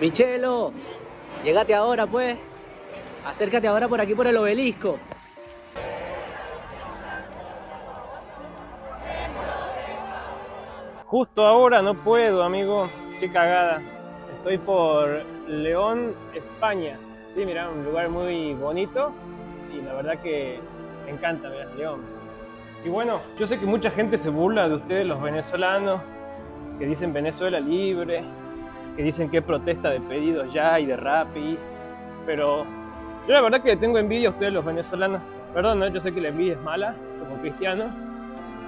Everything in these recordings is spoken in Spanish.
Michelo, llegate ahora pues. Acércate ahora por aquí por el obelisco. Justo ahora no puedo, amigo. Qué cagada. Estoy por León, España. Sí, mira, un lugar muy bonito y la verdad que me encanta, mira, León. Y bueno, yo sé que mucha gente se burla de ustedes, los venezolanos, que dicen Venezuela libre, que dicen que protesta de pedidos ya y de Rappi, pero yo la verdad que tengo envidia a ustedes, los venezolanos. Perdón, ¿no? yo sé que la envidia es mala, como cristiano,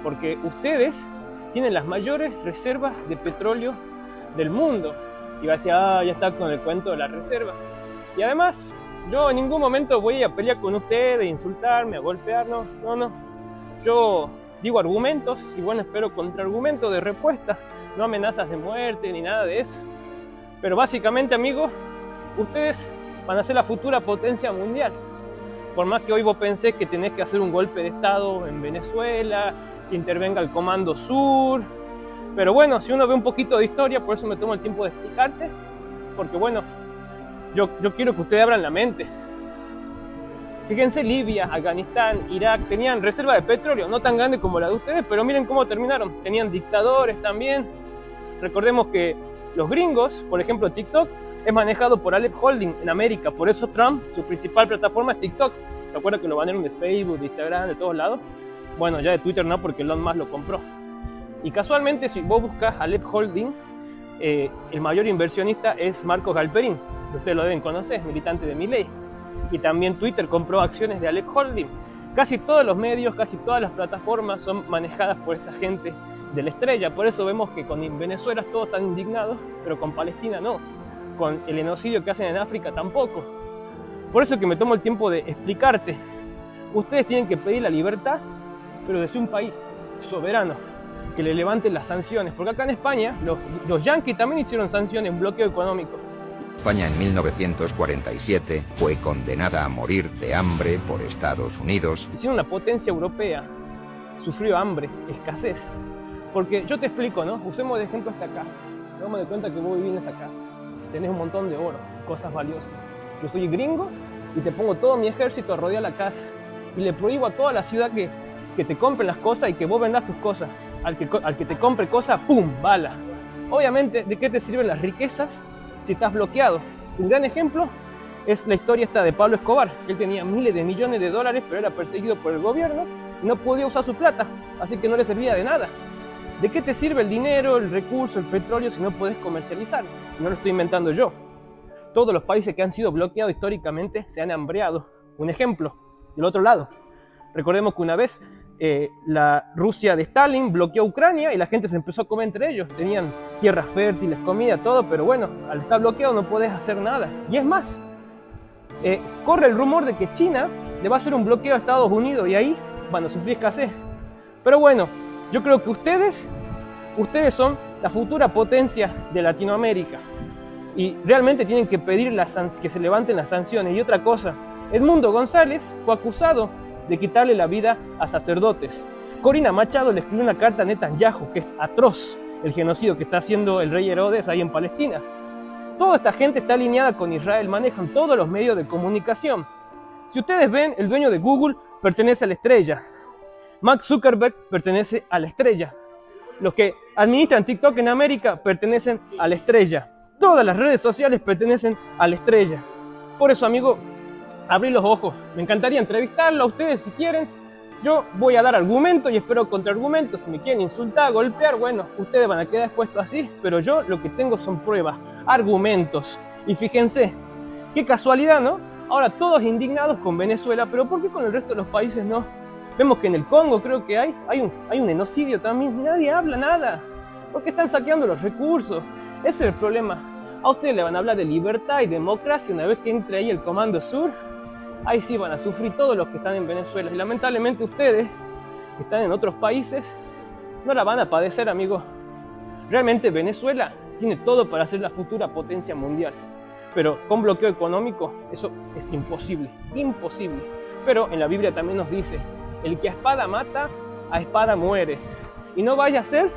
porque ustedes tienen las mayores reservas de petróleo del mundo. Y va a decir, ah, ya está con el cuento de la reserva. Y además, yo en ningún momento voy a pelear con ustedes, a insultarme, a golpearnos. No, no. Yo digo argumentos y bueno, espero contraargumentos de respuesta. No amenazas de muerte ni nada de eso. Pero básicamente, amigos, ustedes van a ser la futura potencia mundial. Por más que hoy vos pensés que tenés que hacer un golpe de Estado en Venezuela, intervenga el Comando Sur. Pero bueno, si uno ve un poquito de historia, por eso me tomo el tiempo de explicarte, porque bueno, yo, yo quiero que ustedes abran la mente. Fíjense, Libia, Afganistán, Irak tenían reserva de petróleo, no tan grande como la de ustedes, pero miren cómo terminaron. Tenían dictadores también. Recordemos que los gringos, por ejemplo TikTok, es manejado por Alep Holding en América, por eso Trump, su principal plataforma es TikTok. ¿Se acuerdan que lo banearon de Facebook, de Instagram, de todos lados? Bueno, ya de Twitter no, porque Elon Musk lo compró. Y casualmente, si vos buscas Alep Holding, eh, el mayor inversionista es Marco Galperín, que ustedes lo deben conocer, militante de Milei. Y también Twitter compró acciones de Alep Holding. Casi todos los medios, casi todas las plataformas son manejadas por esta gente de la estrella. Por eso vemos que con Venezuela todos están indignados, pero con Palestina no. Con el genocidio que hacen en África tampoco. Por eso que me tomo el tiempo de explicarte. Ustedes tienen que pedir la libertad, pero desde un país soberano, que le levanten las sanciones. Porque acá en España los, los yanquis también hicieron sanciones, bloqueo económico. España en 1947 fue condenada a morir de hambre por Estados Unidos. Siendo una potencia europea, sufrió hambre, escasez. Porque yo te explico, ¿no? Usemos de ejemplo esta casa. Damos de cuenta que vos vivís en esa casa. Tenés un montón de oro, cosas valiosas. Yo soy gringo y te pongo todo mi ejército a rodear la casa. Y le prohíbo a toda la ciudad que, que te compren las cosas y que vos vendas tus cosas. Al que, al que te compre cosas, ¡pum! Bala. Obviamente, ¿de qué te sirven las riquezas si estás bloqueado? Un gran ejemplo es la historia esta de Pablo Escobar. Él tenía miles de millones de dólares, pero era perseguido por el gobierno y no podía usar su plata, así que no le servía de nada. ¿De qué te sirve el dinero, el recurso, el petróleo si no puedes comercializar? No lo estoy inventando yo. Todos los países que han sido bloqueados históricamente se han hambreado. Un ejemplo, del otro lado. Recordemos que una vez eh, la Rusia de Stalin bloqueó Ucrania y la gente se empezó a comer entre ellos. Tenían tierras fértiles, comida, todo, pero bueno, al estar bloqueado no puedes hacer nada. Y es más, eh, corre el rumor de que China le va a hacer un bloqueo a Estados Unidos y ahí van a sufrir escasez. Pero bueno, yo creo que ustedes, ustedes son la futura potencia de Latinoamérica y realmente tienen que pedir las, que se levanten las sanciones. Y otra cosa, Edmundo González fue acusado de quitarle la vida a sacerdotes. Corina Machado le escribió una carta a Netanyahu, que es atroz el genocidio que está haciendo el rey Herodes ahí en Palestina. Toda esta gente está alineada con Israel, manejan todos los medios de comunicación. Si ustedes ven, el dueño de Google pertenece a la estrella. Mark Zuckerberg pertenece a la estrella. Los que administran TikTok en América pertenecen a la estrella. Todas las redes sociales pertenecen a la estrella. Por eso, amigo, abrí los ojos. Me encantaría entrevistarlo a ustedes si quieren. Yo voy a dar argumentos y espero contraargumentos. Si me quieren insultar, golpear, bueno, ustedes van a quedar expuestos así. Pero yo lo que tengo son pruebas, argumentos. Y fíjense, qué casualidad, ¿no? Ahora todos indignados con Venezuela, pero ¿por qué con el resto de los países no? Vemos que en el Congo creo que hay, hay, un, hay un genocidio también. Nadie habla nada. Porque están saqueando los recursos. Ese es el problema. A ustedes le van a hablar de libertad y democracia una vez que entre ahí el Comando Sur ahí sí van a sufrir todos los que están en Venezuela. Y lamentablemente ustedes, que están en otros países, no la van a padecer, amigos. Realmente Venezuela tiene todo para ser la futura potencia mundial. Pero con bloqueo económico eso es imposible, imposible. Pero en la Biblia también nos dice, el que a espada mata, a espada muere. Y no vaya a ser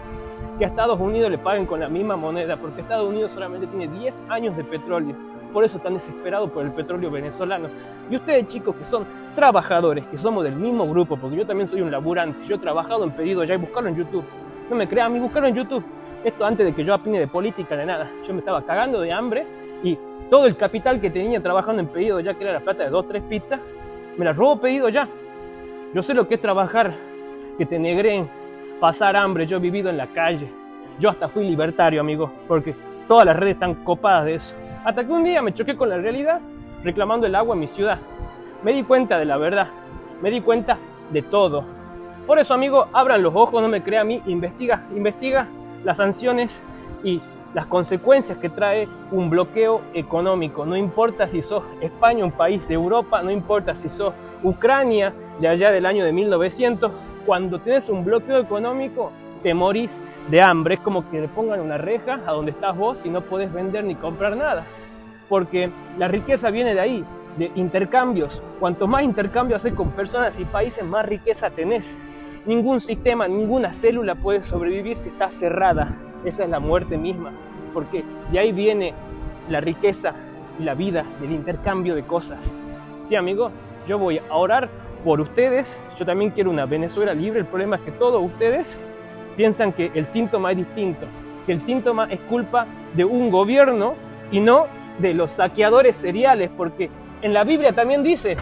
que a Estados Unidos le paguen con la misma moneda, porque Estados Unidos solamente tiene 10 años de petróleo. Por eso están desesperados por el petróleo venezolano. Y ustedes chicos que son trabajadores, que somos del mismo grupo, porque yo también soy un laburante, yo he trabajado en pedido ya y buscarlo en YouTube. No me crean, a mí buscarlo en YouTube. Esto antes de que yo opine de política ni nada. Yo me estaba cagando de hambre y todo el capital que tenía trabajando en pedido ya, que era la plata de dos, tres pizzas, me la robo pedido ya. Yo sé lo que es trabajar, que te negren, pasar hambre. Yo he vivido en la calle. Yo hasta fui libertario, amigo, porque todas las redes están copadas de eso. Hasta que un día me choqué con la realidad reclamando el agua en mi ciudad. Me di cuenta de la verdad. Me di cuenta de todo. Por eso, amigo, abran los ojos, no me crea a mí, investiga, investiga las sanciones y las consecuencias que trae un bloqueo económico. No importa si sos España, un país de Europa, no importa si sos Ucrania de allá del año de 1900, cuando tienes un bloqueo económico te morís de hambre. Es como que le pongan una reja a donde estás vos y no puedes vender ni comprar nada. Porque la riqueza viene de ahí, de intercambios. Cuanto más intercambio haces con personas y países, más riqueza tenés. Ningún sistema, ninguna célula puede sobrevivir si está cerrada. Esa es la muerte misma. Porque de ahí viene la riqueza y la vida del intercambio de cosas. Sí, amigo, yo voy a orar por ustedes. Yo también quiero una Venezuela libre. El problema es que todos ustedes piensan que el síntoma es distinto, que el síntoma es culpa de un gobierno y no de los saqueadores seriales, porque en la Biblia también dice,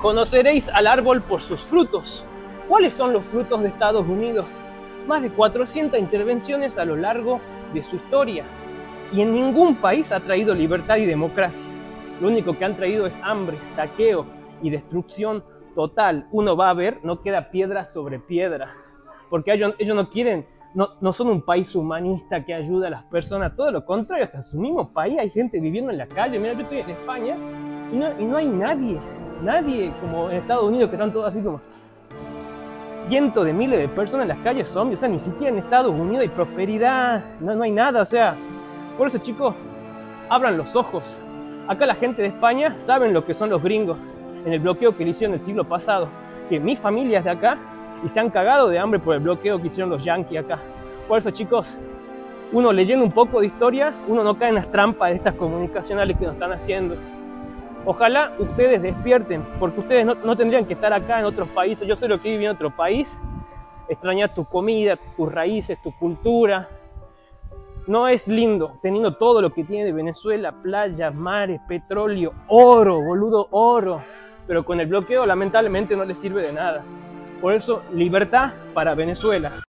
conoceréis al árbol por sus frutos. ¿Cuáles son los frutos de Estados Unidos? Más de 400 intervenciones a lo largo de su historia. Y en ningún país ha traído libertad y democracia. Lo único que han traído es hambre, saqueo y destrucción total. Uno va a ver, no queda piedra sobre piedra. Porque ellos, ellos no quieren, no, no, son un país humanista que ayuda a las personas. Todo lo contrario, hasta su mismo país hay gente viviendo en la calle. Mira, yo estoy en España y no, hay nadie, nadie como en Estados Unidos que están todos así como cientos de miles de personas en las calles zombies, o sea, ni siquiera en Estados Unidos hay prosperidad, no, no hay nada, o sea, por eso chicos, abran los ojos. Acá la gente de España saben lo que son los gringos en el bloqueo que le hicieron el siglo pasado, que mi familia es de acá y se han cagado de hambre por el bloqueo que hicieron los yanquis acá. Por eso chicos, uno leyendo un poco de historia, uno no cae en las trampas de estas comunicacionales que nos están haciendo. Ojalá ustedes despierten, porque ustedes no, no, tendrían que estar acá en otros países. Yo sé lo que viví en otro país, extrañar tu comida, tus raíces, tu cultura. No es lindo teniendo todo lo que tiene de Venezuela, playas, mares, petróleo, oro, boludo, oro. Pero con el bloqueo lamentablemente no le sirve de nada. Por eso, libertad para Venezuela.